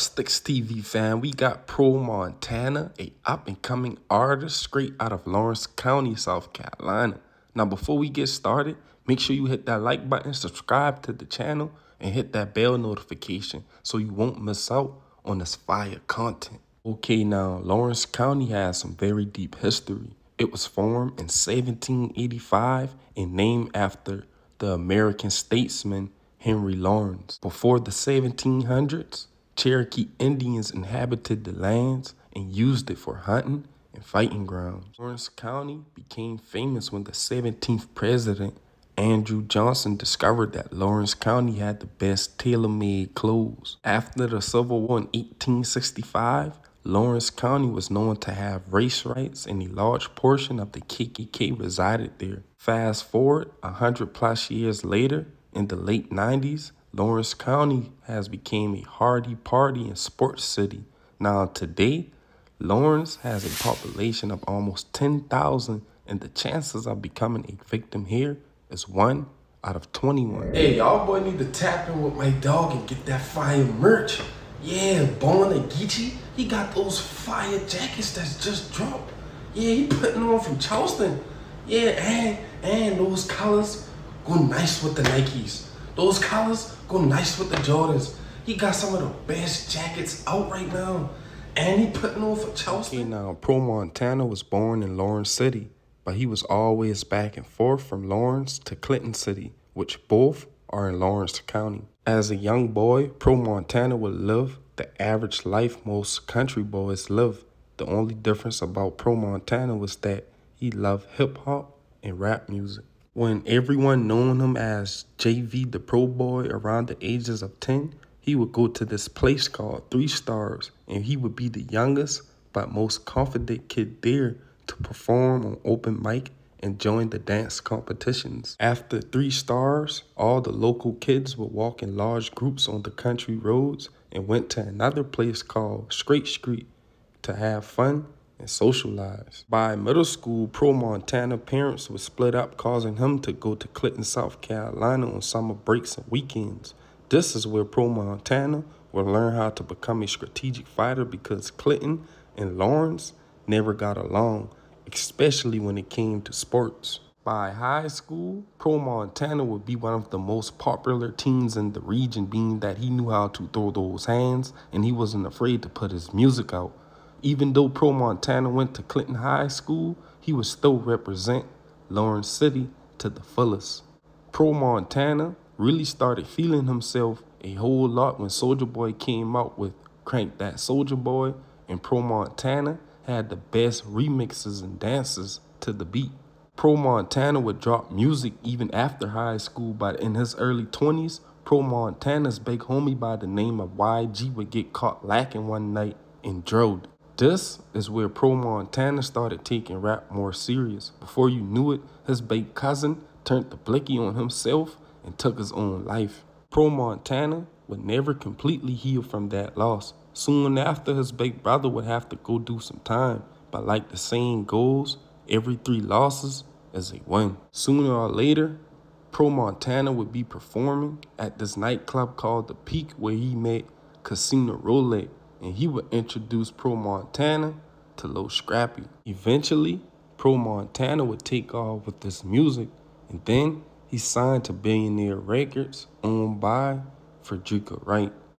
Sticks TV fan, we got Pro Montana, a up and coming artist straight out of Laurens County, South Carolina. Now, before we get started, make sure you hit that like button, subscribe to the channel, and hit that bell notification so you won't miss out on this fire content. Okay, now, Laurens County has some very deep history. It was formed in 1785 and named after the American statesman Henry Laurens. Before the 1700s, Cherokee Indians inhabited the lands and used it for hunting and fighting grounds. Laurens County became famous when the 17th president, Andrew Johnson, discovered that Laurens County had the best tailor-made clothes. After the Civil War in 1865, Laurens County was known to have race rights and a large portion of the KKK resided there. Fast forward 100 plus years later, in the late 90s, Laurens County has become a hardy party and sports city. Now today, Laurens has a population of almost 10,000 and the chances of becoming a victim here is 1 out of 21. Hey, y'all boy need to tap in with my dog and get that fire merch. Yeah, Born and Geechee, he got those fire jackets that's just dropped. Yeah, he putting on from Charleston. Yeah, and, and those colors go nice with the Nikes. Those collars go nice with the Jordans. He got some of the best jackets out right now. And he putting on for Chelsea. Okay, now, Pro Montana was born in Laurens City, but he was always back and forth from Laurens to Clinton City, which both are in Laurens County. As a young boy, Pro Montana would live the average life most country boys live. The only difference about Pro Montana was that he loved hip hop and rap music when everyone known him as JV the Pro Boy around the ages of 10, he would go to this place called Three Stars and he would be the youngest but most confident kid there to perform on open mic and join the dance competitions. After Three Stars, all the local kids would walk in large groups on the country roads and went to another place called Straight Street to have fun and socialize. By middle school, Pro Montana parents would split up, causing him to go to Clinton, South Carolina on summer breaks and weekends. This is where Pro Montana will learn how to become a strategic fighter because Clinton and Laurens never got along, especially when it came to sports. By high school, Pro Montana would be one of the most popular teens in the region, being that he knew how to throw those hands and he wasn't afraid to put his music out. Even though Pro Montana went to Clinton High School, he would still represent Laurens City to the fullest. Pro Montana really started feeling himself a whole lot when Soulja Boy came out with Crank That Soulja Boy, and Pro Montana had the best remixes and dances to the beat. Pro Montana would drop music even after high school, but in his early 20s, Pro Montana's big homie by the name of YG would get caught lacking one night and drilled. This is where Pro Montana started taking rap more serious. Before you knew it, his big cousin turned the blicky on himself and took his own life. Pro Montana would never completely heal from that loss. Soon after, his big brother would have to go do some time. But like the saying goes, every three losses is a win. Sooner or later, Pro Montana would be performing at this nightclub called The Peak where he met Casino Roulette and he would introduce Pro Montana to Lil Scrappy. Eventually, Pro Montana would take off with this music, and then he signed to Billionaire Records, owned by Frederica Wright.